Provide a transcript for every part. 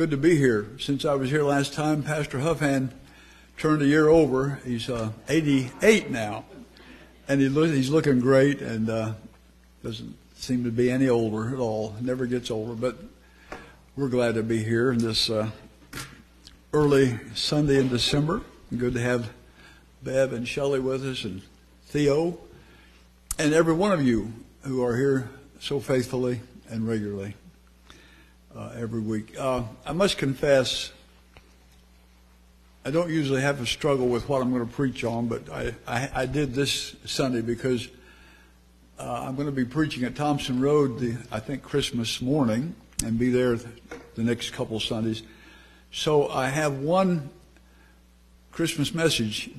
good to be here. Since I was here last time, Pastor Huffman turned a year over. He's uh, 88 now, and he he's looking great and uh, doesn't seem to be any older at all. Never gets older, but we're glad to be here in this uh, early Sunday in December. Good to have Bev and Shelley with us, and Theo, and every one of you who are here so faithfully and regularly uh, every week. Uh, I must confess, I don't usually have a struggle with what I'm going to preach on, but I, I, I did this Sunday because uh, I'm going to be preaching at Thompson Road, the, I think, Christmas morning, and be there the next couple Sundays. So I have one Christmas message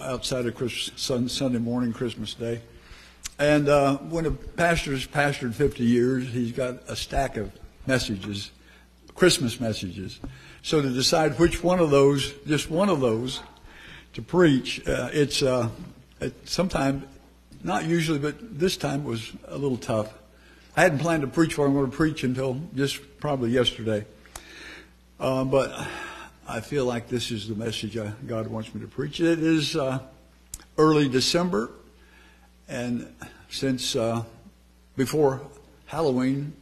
outside of Christmas, Sunday morning, Christmas Day. And uh, when a pastor's pastored 50 years, he's got a stack of messages, Christmas messages. So to decide which one of those, just one of those, to preach, uh, it's uh, it, sometimes, not usually, but this time was a little tough. I hadn't planned to preach what I'm going to preach until just probably yesterday. Uh, but I feel like this is the message I, God wants me to preach. It is uh, early December, and since uh, before Halloween,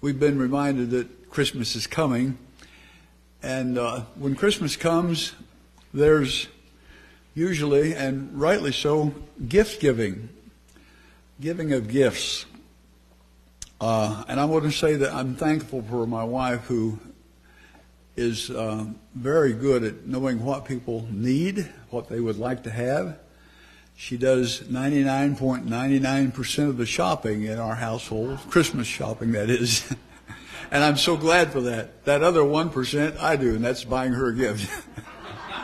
we've been reminded that Christmas is coming. And uh, when Christmas comes, there's usually, and rightly so, gift giving, giving of gifts. Uh, and I want to say that I'm thankful for my wife who is uh, very good at knowing what people need, what they would like to have. She does 99.99% of the shopping in our household, Christmas shopping, that is. and I'm so glad for that. That other 1% I do, and that's buying her a gift.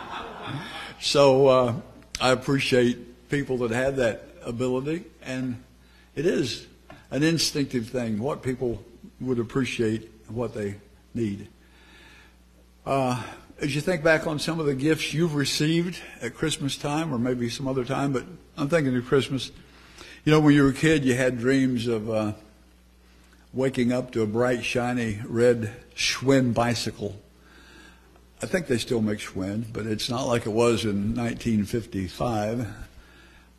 so uh, I appreciate people that have that ability, and it is an instinctive thing what people would appreciate, what they need. Uh, as you think back on some of the gifts you've received at Christmas time or maybe some other time, but I'm thinking of Christmas. You know, when you were a kid, you had dreams of uh, waking up to a bright, shiny red Schwinn bicycle. I think they still make Schwinn, but it's not like it was in 1955.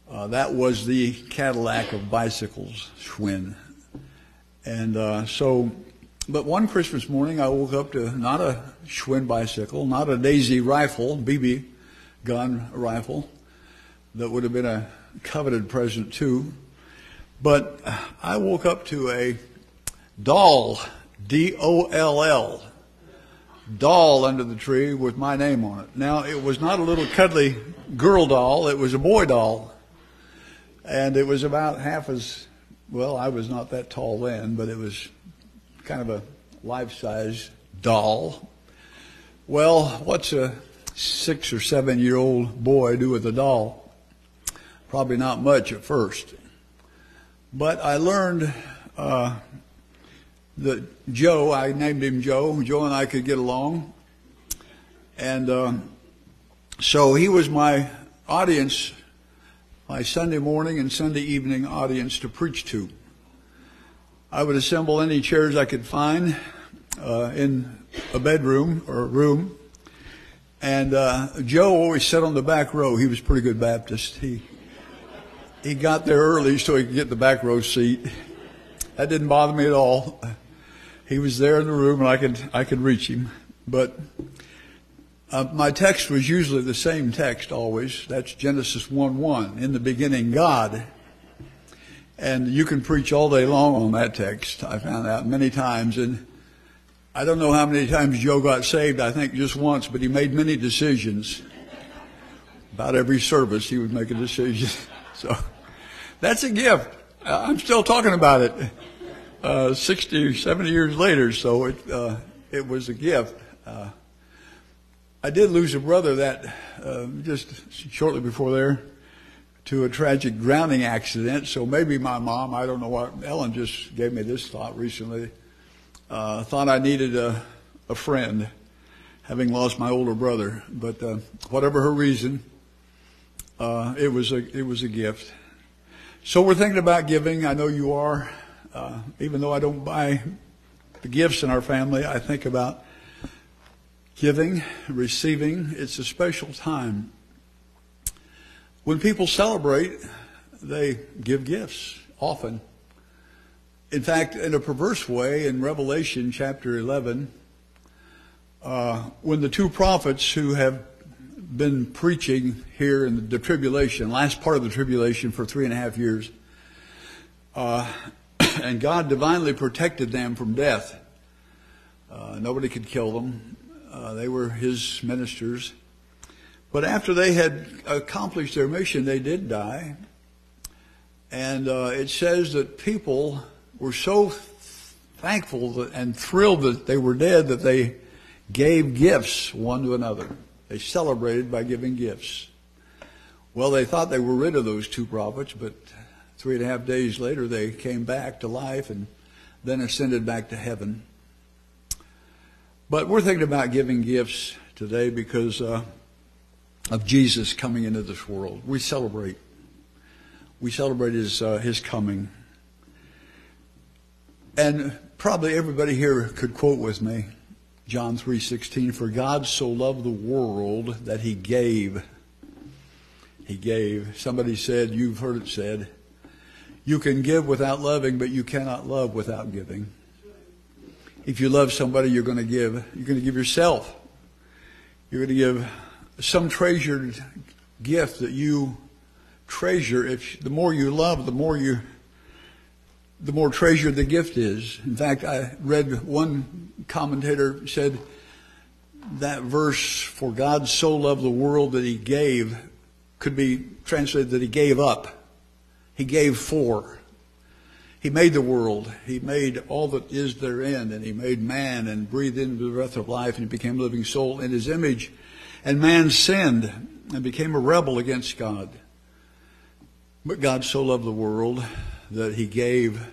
Uh, that was the Cadillac of bicycles, Schwinn. And uh, so but one Christmas morning, I woke up to not a Schwinn bicycle, not a Daisy rifle, BB gun rifle, that would have been a coveted present too. But I woke up to a doll, D O L L, doll under the tree with my name on it. Now, it was not a little cuddly girl doll, it was a boy doll. And it was about half as, well, I was not that tall then, but it was kind of a life-size doll. Well, what's a six or seven year old boy do with a doll? Probably not much at first. But I learned uh, that Joe, I named him Joe, Joe and I could get along. And uh, so he was my audience, my Sunday morning and Sunday evening audience to preach to. I would assemble any chairs I could find uh, in a bedroom or a room. And uh, Joe always sat on the back row. He was pretty good Baptist. He he got there early so he could get the back row seat. That didn't bother me at all. He was there in the room, and I could I could reach him. But uh, my text was usually the same text always. That's Genesis one one. In the beginning, God and you can preach all day long on that text. I found out many times. And I don't know how many times Joe got saved. I think just once, but he made many decisions. About every service, he would make a decision. So that's a gift. I'm still talking about it uh, 60, 70 years later. So it, uh, it was a gift. Uh, I did lose a brother that uh, just shortly before there to a tragic drowning accident. So maybe my mom, I don't know what, Ellen just gave me this thought recently, uh, thought I needed a, a friend, having lost my older brother. But uh, whatever her reason, uh, it was a it was a gift. So we're thinking about giving. I know you are. Uh, even though I don't buy the gifts in our family, I think about giving, receiving. It's a special time. When people celebrate, they give gifts often. In fact, in a perverse way, in Revelation chapter 11, uh, when the two prophets who have been preaching here in the tribulation, last part of the tribulation for three and a half years, uh, and God divinely protected them from death. Uh, nobody could kill them. Uh, they were His ministers. But after they had accomplished their mission, they did die. And uh, it says that people were so thankful that, and thrilled that they were dead that they gave gifts one to another. They celebrated by giving gifts. Well, they thought they were rid of those two prophets, but three and a half days later they came back to life and then ascended back to heaven. But we're thinking about giving gifts today because uh, of Jesus coming into this world. We celebrate. We celebrate his, uh, his coming. And probably everybody here could quote with me John 3:16 for God so loved the world that he gave he gave somebody said you've heard it said you can give without loving but you cannot love without giving if you love somebody you're going to give you're going to give yourself you're going to give some treasured gift that you treasure if the more you love the more you the more treasured the gift is. In fact, I read one commentator said that verse, for God so loved the world that he gave, could be translated that he gave up. He gave for. He made the world. He made all that is therein, and he made man and breathed into the breath of life, and he became a living soul in his image. And man sinned and became a rebel against God. But God so loved the world that he gave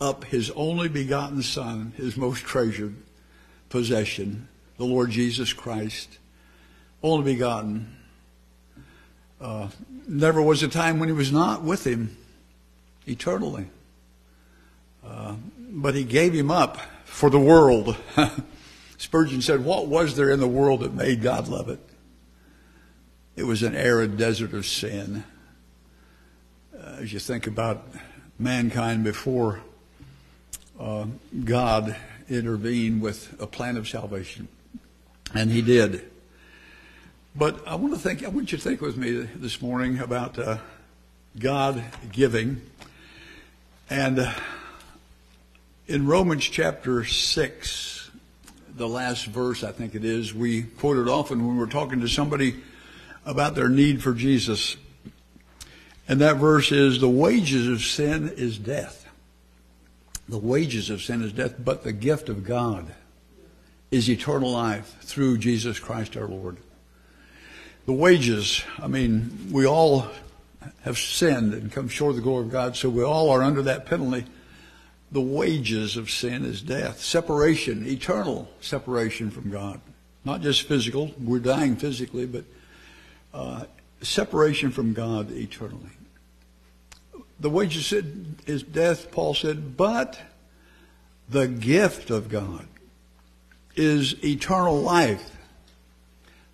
up his only begotten Son, his most treasured possession, the Lord Jesus Christ, only begotten. Uh, never was a time when he was not with him eternally. Uh, but he gave him up for the world. Spurgeon said, What was there in the world that made God love it? It was an arid desert of sin. Uh, as you think about mankind before uh, God intervened with a plan of salvation, and He did. But I want to think. I want you to think with me this morning about uh, God giving, and uh, in Romans chapter six, the last verse I think it is, we quote it often when we're talking to somebody about their need for Jesus. And that verse is the wages of sin is death. The wages of sin is death, but the gift of God is eternal life through Jesus Christ our Lord. The wages, I mean, we all have sinned and come short of the glory of God, so we all are under that penalty. The wages of sin is death, separation, eternal separation from God. Not just physical, we're dying physically, but uh, separation from God eternally. The wages is death, Paul said, but the gift of God is eternal life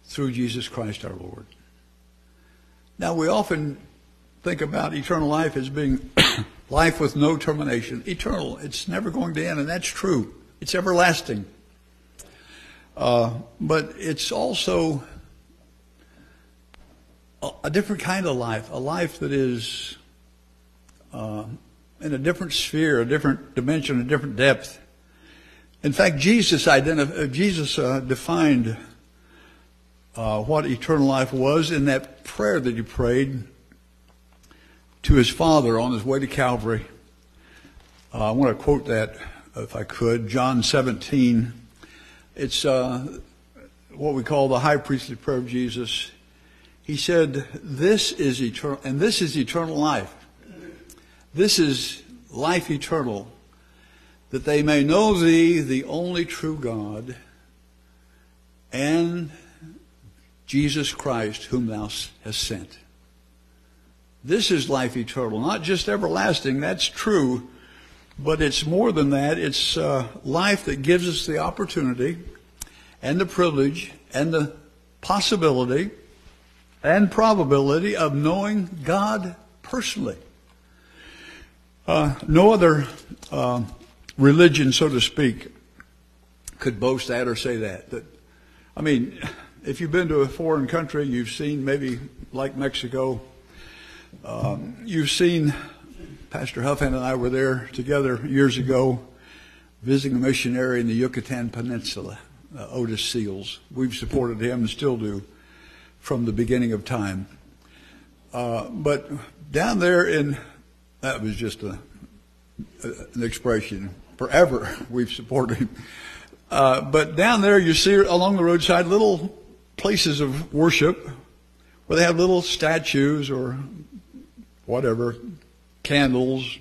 through Jesus Christ our Lord. Now, we often think about eternal life as being life with no termination. Eternal. It's never going to end, and that's true. It's everlasting. Uh, but it's also a, a different kind of life, a life that is uh, in a different sphere, a different dimension, a different depth. In fact, Jesus identif- uh, Jesus uh, defined uh, what eternal life was in that prayer that he prayed to his Father on his way to Calvary. Uh, I want to quote that if I could. John 17. It's uh, what we call the high priestly prayer of Jesus. He said, "This is eternal, and this is eternal life." This is life eternal, that they may know thee, the only true God, and Jesus Christ, whom thou hast sent. This is life eternal, not just everlasting, that's true, but it's more than that. It's uh, life that gives us the opportunity and the privilege and the possibility and probability of knowing God personally. Uh, no other uh, religion, so to speak, could boast that or say that. That, I mean, if you've been to a foreign country, you've seen maybe like Mexico, um, you've seen Pastor Huffman and I were there together years ago, visiting a missionary in the Yucatan Peninsula, uh, Otis Seals. We've supported him and still do from the beginning of time. Uh, but down there in, that was just a, a, an expression. Forever we've supported him. Uh, but down there you see along the roadside little places of worship where they have little statues or whatever, candles,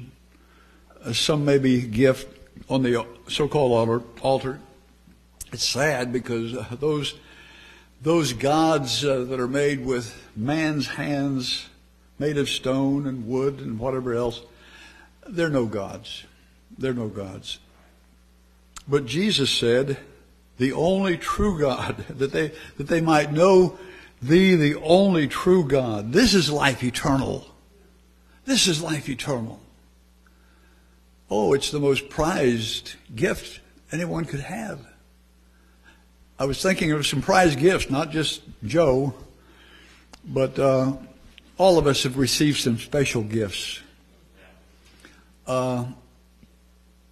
uh, some maybe gift on the so-called altar. altar. It's sad because uh, those those gods uh, that are made with man's hands, made of stone and wood and whatever else, they're no gods. They're no gods. But Jesus said, the only true God, that they, that they might know thee, the only true God. This is life eternal. This is life eternal. Oh, it's the most prized gift anyone could have. I was thinking of some prize gifts, not just Joe, but uh, all of us have received some special gifts. Uh,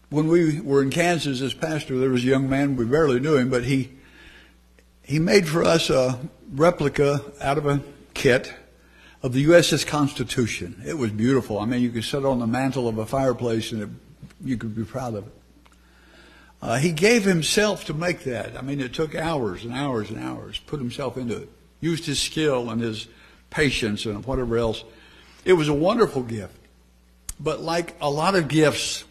when we were in Kansas as pastor, there was a young man, we barely knew him, but he, he made for us a replica out of a kit of the USS Constitution. It was beautiful. I mean, you could sit on the mantle of a fireplace and it, you could be proud of it. Uh, he gave himself to make that. I mean, it took hours and hours and hours, put himself into it, used his skill and his patience and whatever else. It was a wonderful gift. But like a lot of gifts,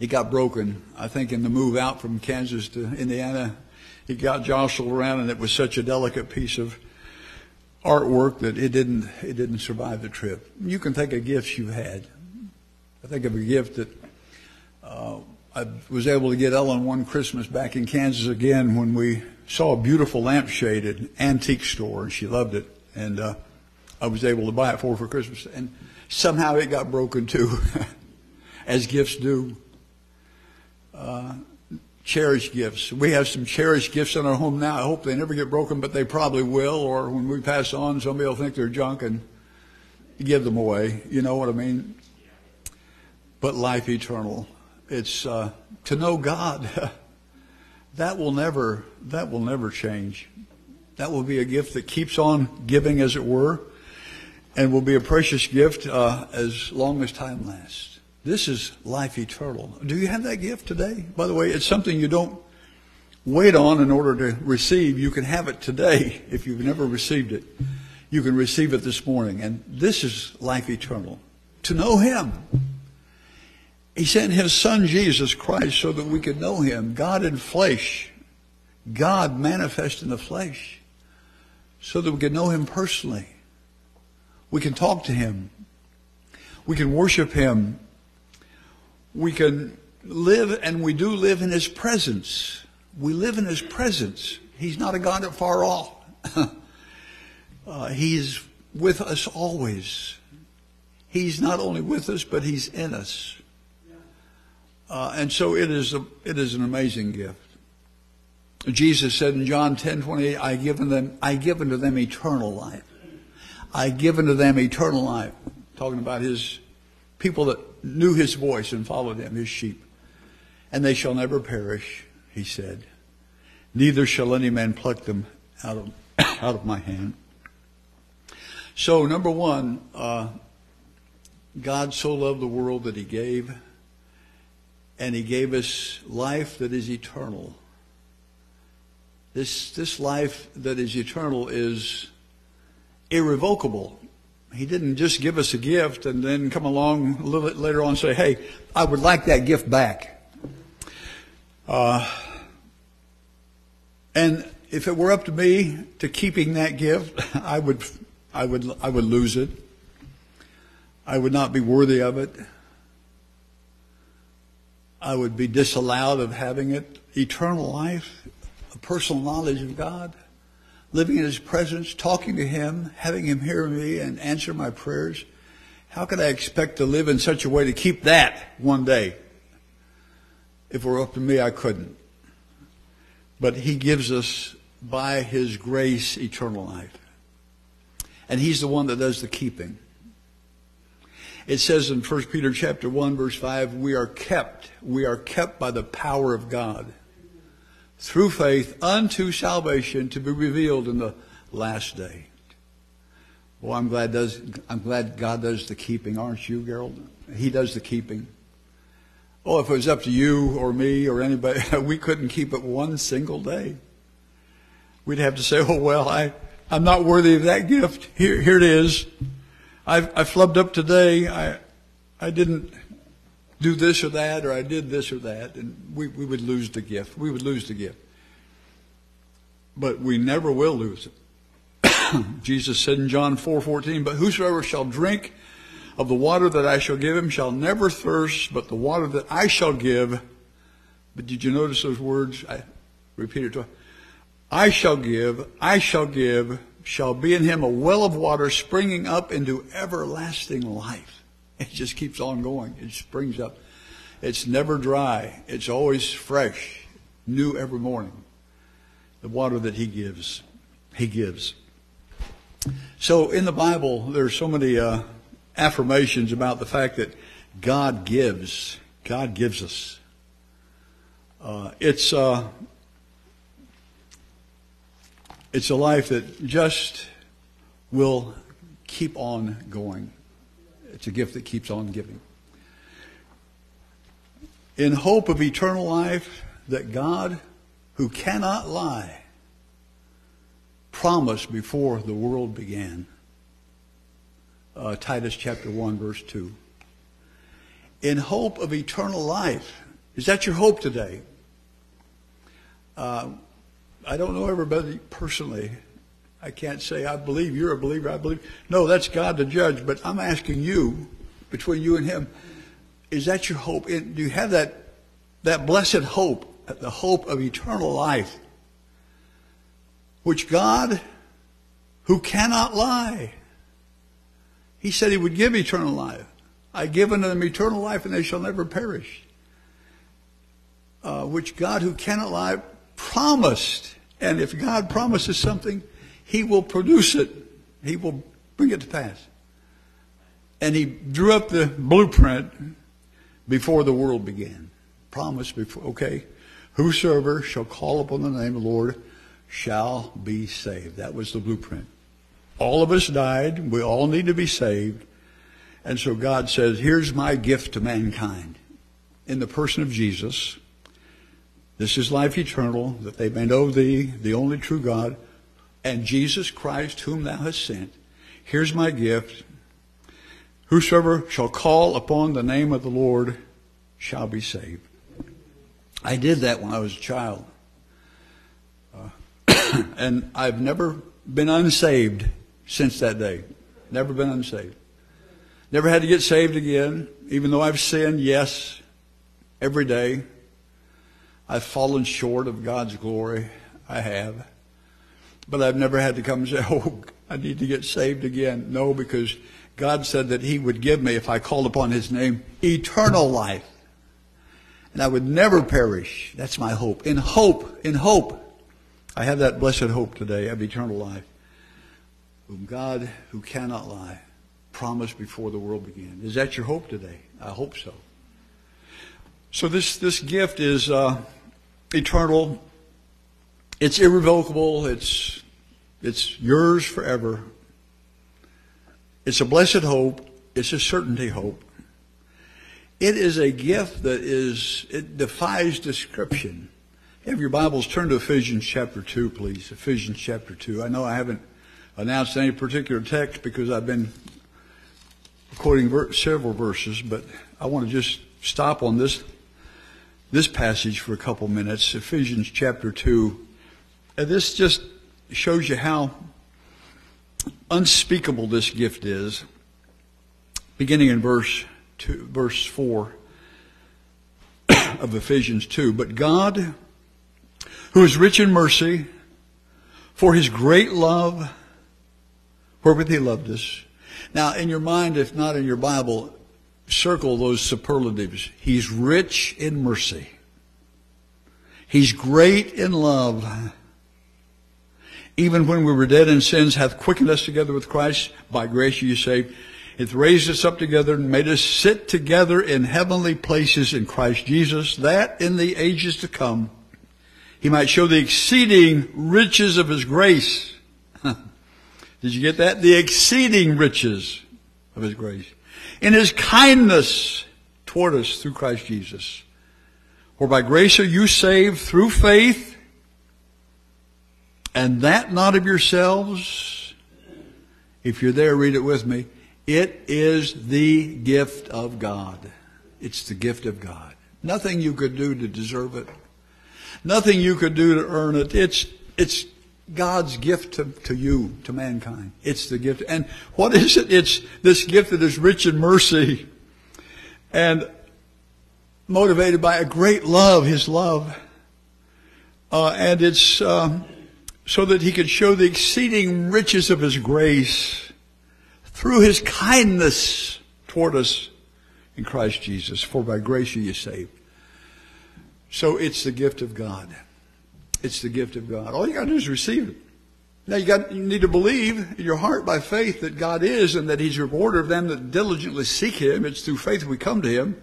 it got broken. I think in the move out from Kansas to Indiana, it got jostled around and it was such a delicate piece of artwork that it didn't, it didn't survive the trip. You can think of gifts you've had. I think of a gift that uh, I was able to get Ellen one Christmas back in Kansas again when we saw a beautiful lampshade at an antique store, and she loved it. And uh, I was able to buy it for her for Christmas. And somehow it got broken too, as gifts do. Uh, cherished gifts. We have some cherished gifts in our home now. I hope they never get broken, but they probably will. Or when we pass on, somebody will think they're junk and give them away. You know what I mean? But life eternal. It's uh, to know God. that will never that will never change. That will be a gift that keeps on giving, as it were, and will be a precious gift uh, as long as time lasts. This is life eternal. Do you have that gift today? By the way, it's something you don't wait on in order to receive. You can have it today if you've never received it. You can receive it this morning, and this is life eternal. To know Him. He sent his son Jesus Christ so that we could know him, God in flesh, God manifest in the flesh, so that we could know him personally. We can talk to him. We can worship him. We can live, and we do live in his presence. We live in his presence. He's not a God at far off. uh, he's with us always. He's not only with us, but he's in us. Uh, and so it is, a, it is an amazing gift. Jesus said in John 10, 28, I give them, I give unto them eternal life. I give unto them eternal life. Talking about his people that knew his voice and followed him, his sheep. And they shall never perish, he said. Neither shall any man pluck them out of, out of my hand. So, number one, uh, God so loved the world that he gave and he gave us life that is eternal. This, this life that is eternal is irrevocable. He didn't just give us a gift and then come along a little bit later on and say, hey, I would like that gift back. Uh, and if it were up to me to keeping that gift, I would, I would, I would lose it. I would not be worthy of it. I would be disallowed of having it. Eternal life, a personal knowledge of God, living in His presence, talking to Him, having Him hear me and answer my prayers. How could I expect to live in such a way to keep that one day? If it were up to me, I couldn't. But He gives us, by His grace, eternal life. And He's the one that does the keeping. It says in 1 Peter chapter 1 verse 5, we are kept, we are kept by the power of God through faith unto salvation to be revealed in the last day. Well, I'm glad does I'm glad God does the keeping, aren't you, Gerald? He does the keeping. Oh, if it was up to you or me or anybody, we couldn't keep it one single day. We'd have to say, oh well, I, I'm not worthy of that gift. Here here it is. I've, I flubbed up today. I, I didn't do this or that, or I did this or that, and we, we would lose the gift. We would lose the gift. But we never will lose it. Jesus said in John 4:14, "But whosoever shall drink of the water that I shall give him shall never thirst, but the water that I shall give." But did you notice those words? I repeat it twice. I shall give, I shall give shall be in him a well of water springing up into everlasting life. It just keeps on going. It springs up. It's never dry. It's always fresh, new every morning. The water that he gives, he gives. So in the Bible, there's so many uh, affirmations about the fact that God gives. God gives us. Uh, it's uh, it's a life that just will keep on going. It's a gift that keeps on giving. In hope of eternal life, that God, who cannot lie, promised before the world began. Uh, Titus chapter 1, verse 2. In hope of eternal life. Is that your hope today? Uh, I don't know everybody personally. I can't say I believe you're a believer. I believe. No, that's God the judge. But I'm asking you, between you and Him, is that your hope? Do you have that that blessed hope, the hope of eternal life, which God, who cannot lie, He said He would give eternal life. I give unto them eternal life, and they shall never perish. Uh, which God, who cannot lie, promised. And if God promises something, He will produce it. He will bring it to pass. And He drew up the blueprint before the world began. Promise before, okay. Whosoever shall call upon the name of the Lord shall be saved. That was the blueprint. All of us died. We all need to be saved. And so God says, here's my gift to mankind in the person of Jesus. This is life eternal, that they may know thee, the only true God, and Jesus Christ, whom thou hast sent. Here's my gift. Whosoever shall call upon the name of the Lord shall be saved. I did that when I was a child. Uh, and I've never been unsaved since that day. Never been unsaved. Never had to get saved again, even though I've sinned, yes, every day. I've fallen short of God's glory. I have. But I've never had to come and say, oh, I need to get saved again. No, because God said that He would give me, if I called upon His name, eternal life. And I would never perish. That's my hope. In hope, in hope, I have that blessed hope today of eternal life. Whom God, who cannot lie, promised before the world began. Is that your hope today? I hope so. So this, this gift is uh, eternal. It's irrevocable. It's, it's yours forever. It's a blessed hope. It's a certainty hope. It is a gift that is, it defies description. Have your Bibles turn to Ephesians chapter 2, please. Ephesians chapter 2. I know I haven't announced any particular text because I've been quoting ver- several verses, but I want to just stop on this this passage for a couple minutes, Ephesians chapter 2. And this just shows you how unspeakable this gift is. Beginning in verse two, verse 4 of Ephesians 2. But God, who is rich in mercy, for his great love, wherewith he loved us. Now, in your mind, if not in your Bible, circle those superlatives. He's rich in mercy. He's great in love. Even when we were dead in sins, hath quickened us together with Christ. By grace you saved. Hath raised us up together and made us sit together in heavenly places in Christ Jesus, that in the ages to come he might show the exceeding riches of his grace. Did you get that? The exceeding riches of his grace. In his kindness toward us through Christ Jesus. For by grace are you saved through faith, and that not of yourselves. If you're there, read it with me. It is the gift of God. It's the gift of God. Nothing you could do to deserve it. Nothing you could do to earn it. It's, it's God's gift to, to you, to mankind. It's the gift. And what is it? It's this gift that is rich in mercy and motivated by a great love, His love. Uh, and it's uh, so that He could show the exceeding riches of His grace through His kindness toward us in Christ Jesus. For by grace are you saved. So it's the gift of God. It's the gift of God. All you got to do is receive it. Now you got you need to believe in your heart by faith that God is and that He's a rewarder of them that diligently seek Him. It's through faith we come to Him.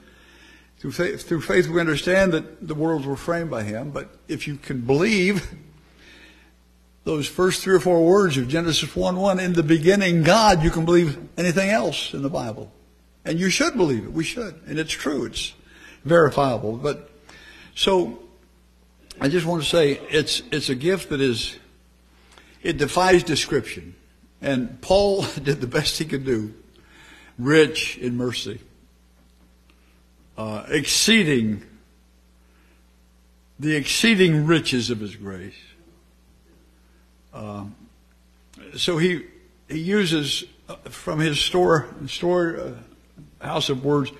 Through faith, through faith we understand that the worlds were framed by Him. But if you can believe those first three or four words of Genesis 1 1, in the beginning God, you can believe anything else in the Bible. And you should believe it. We should. And it's true. It's verifiable. But so I just want to say it's it's a gift that is it defies description. And Paul did the best he could do. Rich in mercy. Uh, exceeding the exceeding riches of his grace. Uh, so he he uses uh, from his store store uh, house of words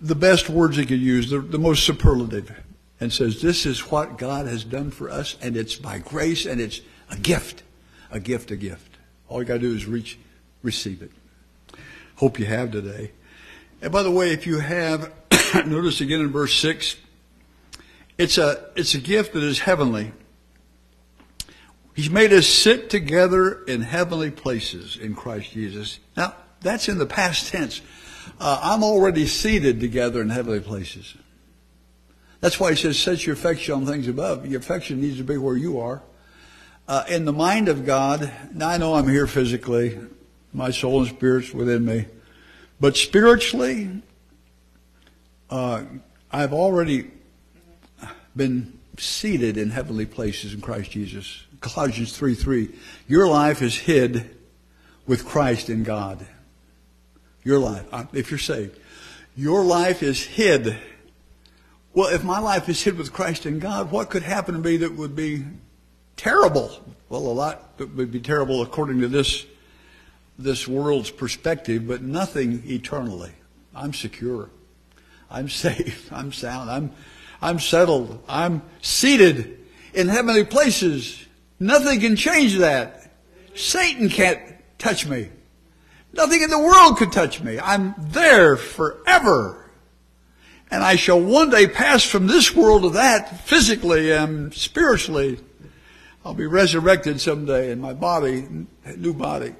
the best words he could use, the, the most superlative, and says, This is what God has done for us, and it's by grace, and it's a gift, a gift, a gift. All you got to do is reach, receive it. Hope you have today. And by the way, if you have, notice again in verse 6, it's a, it's a gift that is heavenly. He's made us sit together in heavenly places in Christ Jesus. Now, that's in the past tense. Uh, I'm already seated together in heavenly places. That's why he says, set your affection on things above. Your affection needs to be where you are. Uh, in the mind of God, now I know I'm here physically, my soul and spirit's within me, but spiritually, uh, I've already been seated in heavenly places in Christ Jesus. Colossians 3 3. Your life is hid with Christ in God. Your life, if you're saved. Your life is hid. Well, if my life is hid with Christ in God, what could happen to me that would be terrible? Well, a lot that would be terrible according to this, this world's perspective, but nothing eternally. I'm secure. I'm safe. I'm sound. I'm, I'm settled. I'm seated in heavenly places. Nothing can change that. Satan can't touch me. Nothing in the world could touch me. I'm there forever. And I shall one day pass from this world to that physically and spiritually. I'll be resurrected someday in my body, new body,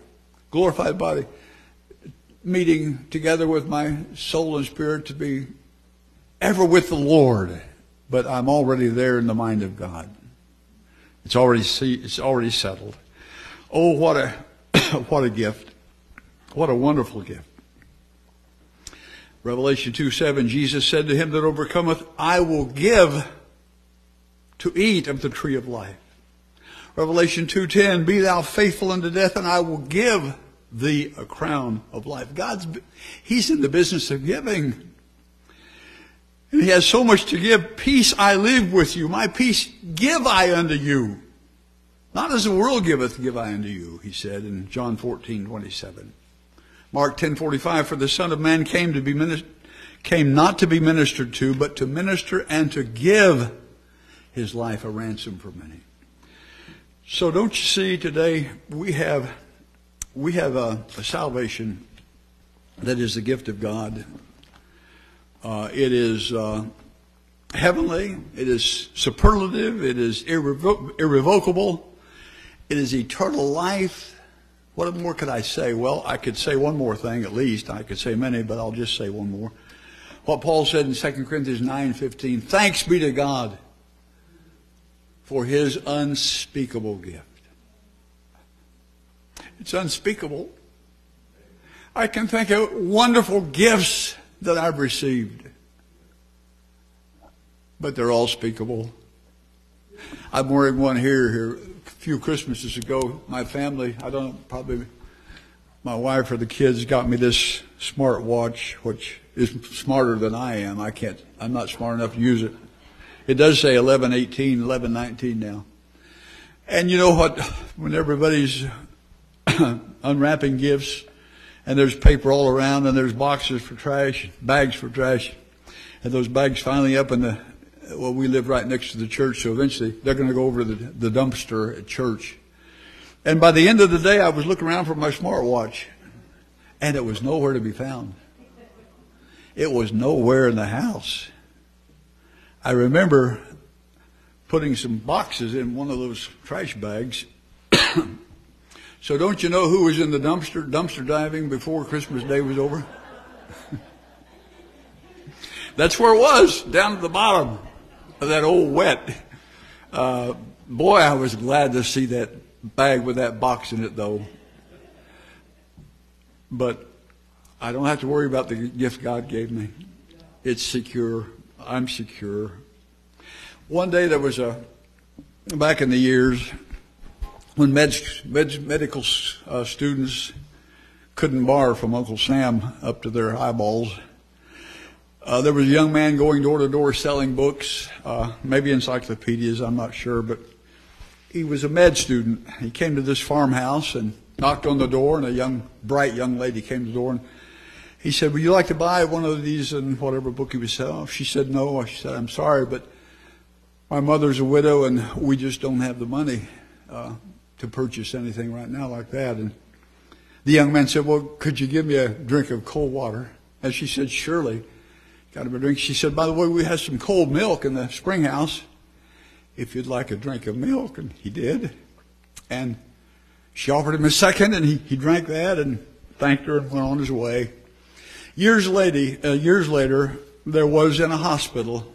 glorified body, meeting together with my soul and spirit to be ever with the Lord. But I'm already there in the mind of God. It's already, it's already settled. Oh, what a, what a gift. What a wonderful gift. Revelation 2 7, Jesus said to him that overcometh, I will give to eat of the tree of life. Revelation 2:10, be thou faithful unto death and I will give thee a crown of life. God's he's in the business of giving. And he has so much to give. Peace I live with you. My peace give I unto you. Not as the world giveth, give I unto you, he said in John 14:27. Mark 10:45 for the son of man came to be came not to be ministered to but to minister and to give his life a ransom for many. So don't you see today we have we have a, a salvation that is the gift of God. Uh, it is uh, heavenly. It is superlative. It is irrevo- irrevocable. It is eternal life. What more could I say? Well, I could say one more thing at least. I could say many, but I'll just say one more. What Paul said in 2 Corinthians 9:15, "Thanks be to God for his unspeakable gift." It's unspeakable. I can think of wonderful gifts that I've received, but they're all speakable. I'm wearing one here, here a few Christmases ago. My family, I don't probably my wife or the kids got me this smart watch, which is smarter than I am. I can't, I'm not smart enough to use it. It does say 1118, 1119 now. And you know what? When everybody's unwrapping gifts, and there's paper all around, and there's boxes for trash, bags for trash, and those bags finally up in the well, we live right next to the church, so eventually they're going to go over to the, the dumpster at church. And by the end of the day, I was looking around for my smartwatch, and it was nowhere to be found. It was nowhere in the house. I remember putting some boxes in one of those trash bags. So don't you know who was in the dumpster dumpster diving before Christmas Day was over? That's where it was, down at the bottom of that old wet. Uh, boy, I was glad to see that bag with that box in it, though. But I don't have to worry about the gift God gave me. It's secure. I'm secure. One day there was a, back in the years, when med, med, medical uh, students couldn't borrow from Uncle Sam up to their eyeballs, uh, there was a young man going door to door selling books, uh, maybe encyclopedias, I'm not sure, but he was a med student. He came to this farmhouse and knocked on the door, and a young, bright young lady came to the door and he said, Would you like to buy one of these and whatever book he was selling? She said, No. She said, I'm sorry, but my mother's a widow and we just don't have the money uh, to purchase anything right now like that. And the young man said, Well, could you give me a drink of cold water? And she said, Surely got him a drink. She said, by the way, we have some cold milk in the spring house. If you'd like a drink of milk. And he did. And she offered him a second and he, he drank that and thanked her and went on his way. Years later, uh, years later, there was in a hospital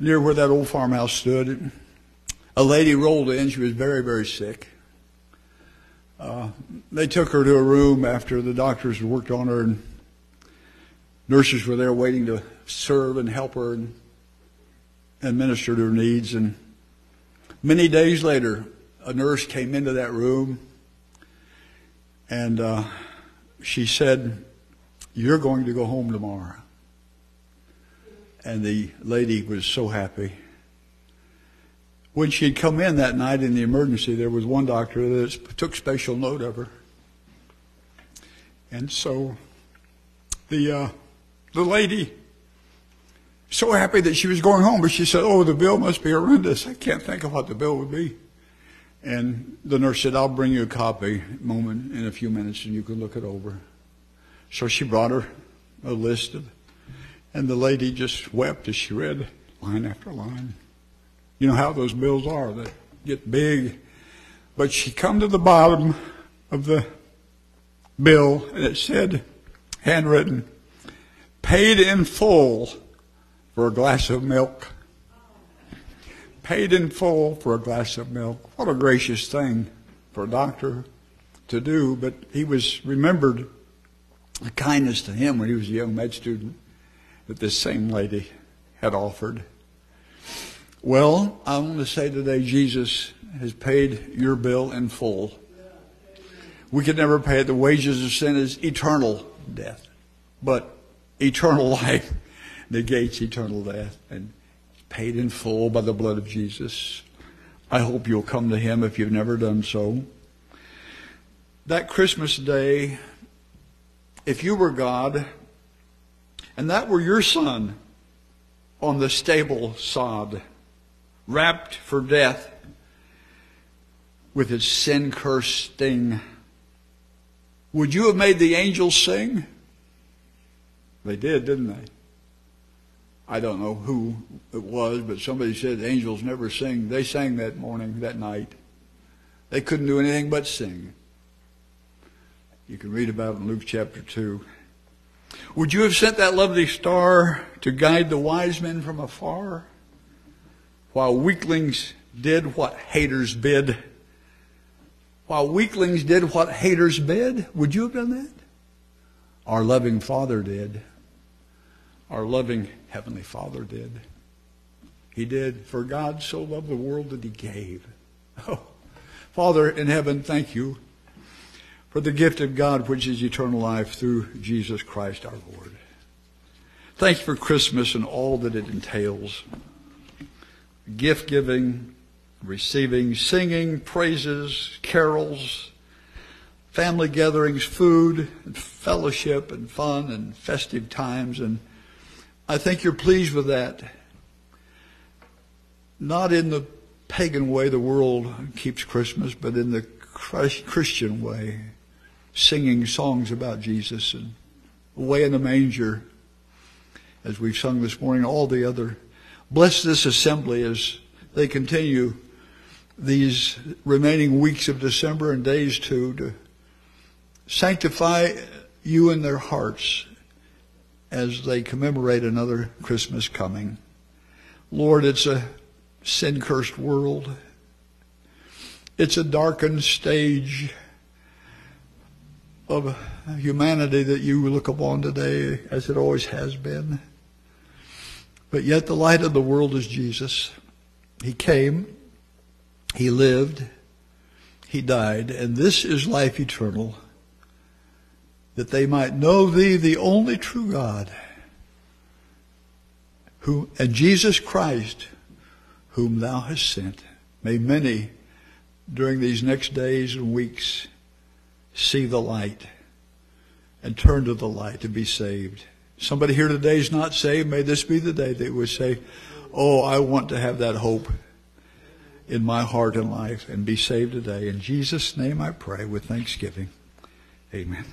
near where that old farmhouse stood, a lady rolled in. She was very, very sick. Uh, they took her to a room after the doctors had worked on her and nurses were there waiting to serve and help her and administer to her needs. And many days later, a nurse came into that room and uh, she said, You're going to go home tomorrow. And the lady was so happy. When she had come in that night in the emergency, there was one doctor that took special note of her. And so the uh, the lady so happy that she was going home, but she said, Oh, the bill must be horrendous. I can't think of what the bill would be. And the nurse said, I'll bring you a copy moment in a few minutes and you can look it over. So she brought her a list of, and the lady just wept as she read line after line. You know how those bills are, they get big. But she come to the bottom of the bill and it said, handwritten, paid in full for a glass of milk. Paid in full for a glass of milk. What a gracious thing for a doctor to do, but he was remembered the kindness to him when he was a young med student that this same lady had offered. Well, I want to say today Jesus has paid your bill in full. We could never pay it. The wages of sin is eternal death. But eternal life negates eternal death and paid in full by the blood of Jesus. I hope you'll come to him if you've never done so. That Christmas day, if you were God and that were your son on the stable sod, wrapped for death with its sin cursed sting. Would you have made the angels sing? They did, didn't they? I don't know who it was, but somebody said angels never sing. They sang that morning, that night. They couldn't do anything but sing. You can read about it in Luke chapter 2. Would you have sent that lovely star to guide the wise men from afar? While weaklings did what haters bid. While weaklings did what haters bid, would you have done that? Our loving Father did. Our loving Heavenly Father did. He did. For God so loved the world that He gave. Oh, Father in heaven, thank you for the gift of God, which is eternal life through Jesus Christ our Lord. Thank you for Christmas and all that it entails gift giving, receiving, singing, praises, carols, family gatherings, food, and fellowship, and fun, and festive times. And I think you're pleased with that. Not in the pagan way the world keeps Christmas, but in the Christian way singing songs about Jesus and away in the manger, as we've sung this morning, all the other. Bless this assembly as they continue these remaining weeks of December and days too to sanctify you in their hearts as they commemorate another Christmas coming. Lord, it's a sin cursed world. It's a darkened stage of humanity that you look upon today as it always has been. But yet the light of the world is Jesus. He came, He lived, He died, and this is life eternal, that they might know Thee, the only true God, who, and Jesus Christ, whom Thou hast sent. May many during these next days and weeks see the light and turn to the light to be saved. Somebody here today is not saved. May this be the day they would say, Oh, I want to have that hope in my heart and life and be saved today. In Jesus' name I pray with thanksgiving. Amen.